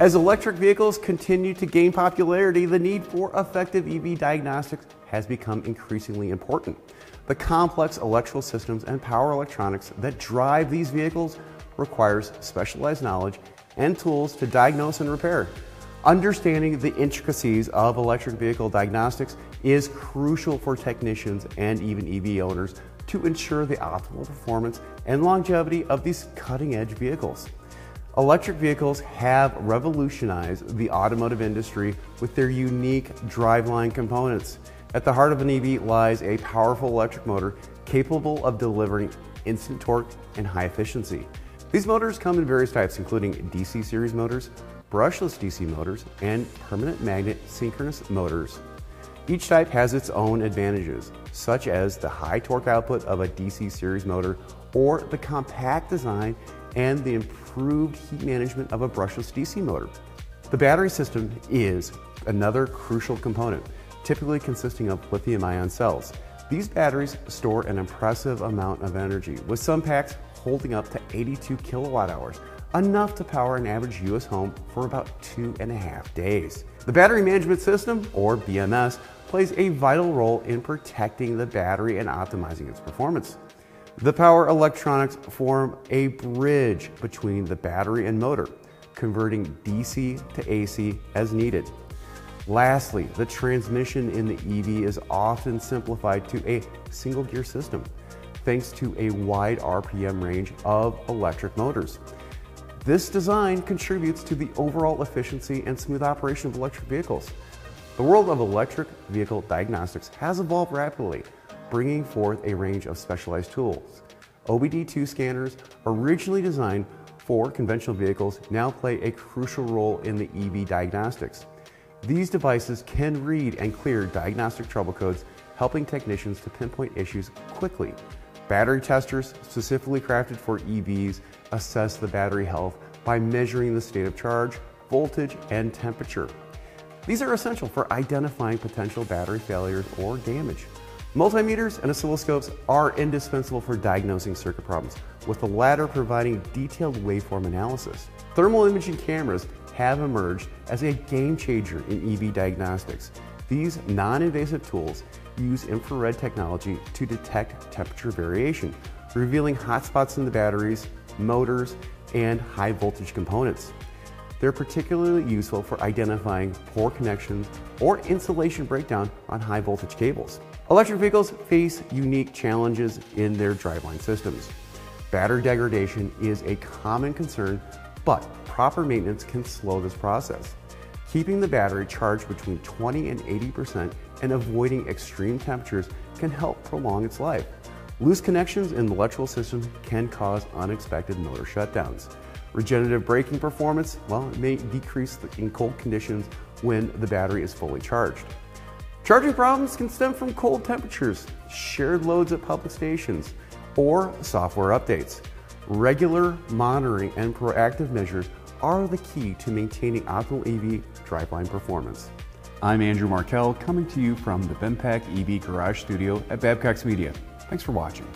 As electric vehicles continue to gain popularity, the need for effective EV diagnostics has become increasingly important. The complex electrical systems and power electronics that drive these vehicles requires specialized knowledge and tools to diagnose and repair. Understanding the intricacies of electric vehicle diagnostics is crucial for technicians and even EV owners to ensure the optimal performance and longevity of these cutting edge vehicles. Electric vehicles have revolutionized the automotive industry with their unique driveline components. At the heart of an EV lies a powerful electric motor capable of delivering instant torque and high efficiency. These motors come in various types, including DC series motors, brushless DC motors, and permanent magnet synchronous motors. Each type has its own advantages, such as the high torque output of a DC series motor or the compact design and the improved heat management of a brushless DC motor. The battery system is another crucial component, typically consisting of lithium ion cells. These batteries store an impressive amount of energy, with some packs holding up to 82 kilowatt hours, enough to power an average US home for about two and a half days. The Battery Management System, or BMS, plays a vital role in protecting the battery and optimizing its performance. The power electronics form a bridge between the battery and motor, converting DC to AC as needed. Lastly, the transmission in the EV is often simplified to a single gear system, thanks to a wide RPM range of electric motors. This design contributes to the overall efficiency and smooth operation of electric vehicles. The world of electric vehicle diagnostics has evolved rapidly, bringing forth a range of specialized tools. OBD2 scanners, originally designed for conventional vehicles, now play a crucial role in the EV diagnostics. These devices can read and clear diagnostic trouble codes, helping technicians to pinpoint issues quickly. Battery testers, specifically crafted for EVs, assess the battery health by measuring the state of charge, voltage, and temperature. These are essential for identifying potential battery failures or damage. Multimeters and oscilloscopes are indispensable for diagnosing circuit problems, with the latter providing detailed waveform analysis. Thermal imaging cameras have emerged as a game changer in EV diagnostics. These non-invasive tools use infrared technology to detect temperature variation, revealing hotspots in the batteries, motors, and high voltage components. They're particularly useful for identifying poor connections or insulation breakdown on high voltage cables. Electric vehicles face unique challenges in their driveline systems. Battery degradation is a common concern, but proper maintenance can slow this process. Keeping the battery charged between 20 and 80% and avoiding extreme temperatures can help prolong its life. Loose connections in the electrical system can cause unexpected motor shutdowns. Regenerative braking performance, well, it may decrease in cold conditions when the battery is fully charged. Charging problems can stem from cold temperatures, shared loads at public stations, or software updates. Regular monitoring and proactive measures are the key to maintaining optimal EV driveline performance. I'm Andrew Markel, coming to you from the BendPak EV Garage Studio at Babcox Media. Thanks for watching.